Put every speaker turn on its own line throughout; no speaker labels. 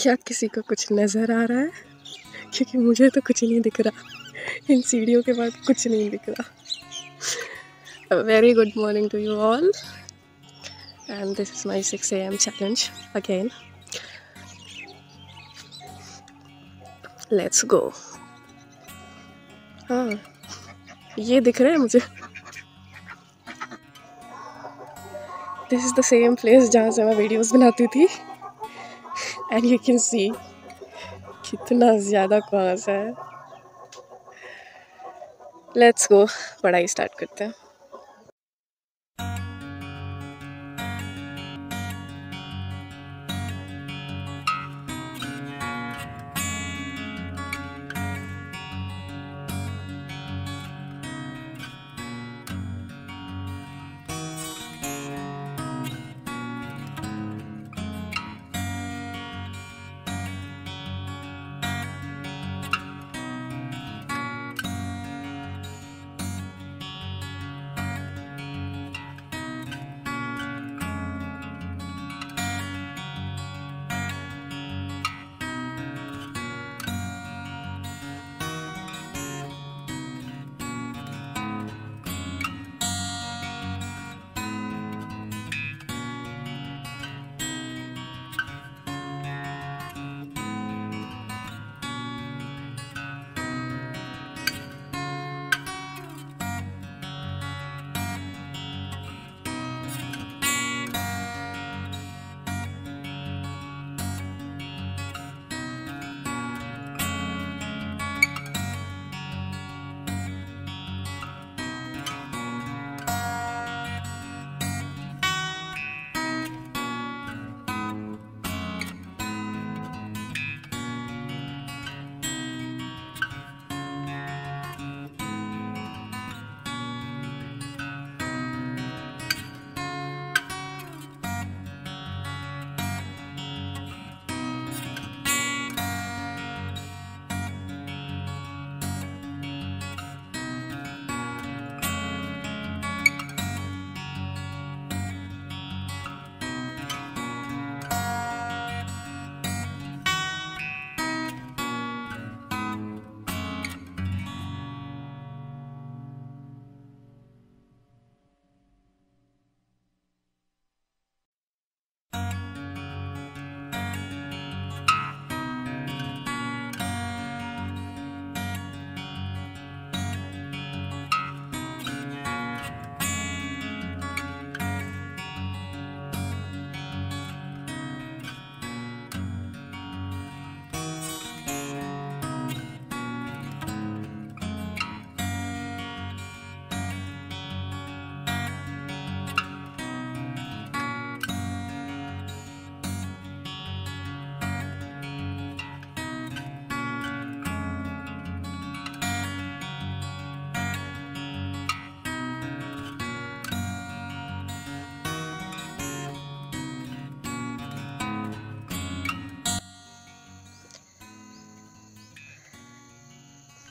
क्या किसी को कुछ नज़र आ रहा है? क्योंकि मुझे तो कुछ नहीं दिख रहा। इन सीढ़ियों के बाद कुछ नहीं दिख रहा। Very good morning to you all and this is my six A M challenge again let's go हाँ। ये दिख रहा है मुझे। This is the same place जहाँ से मैं वीडियोस बनाती थी। एंड यू कैन सी कितना ज़्यादा क्वास है। लेट्स गो पढ़ाई स्टार्ट करते हैं।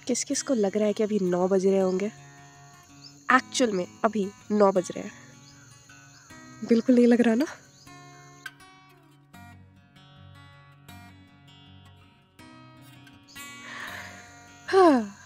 किस किस को लग रहा है कि अभी नौ बज रहे होंगे? एक्चुअल में अभी नौ बज रहे हैं। बिल्कुल नहीं लग रहा ना? हाँ।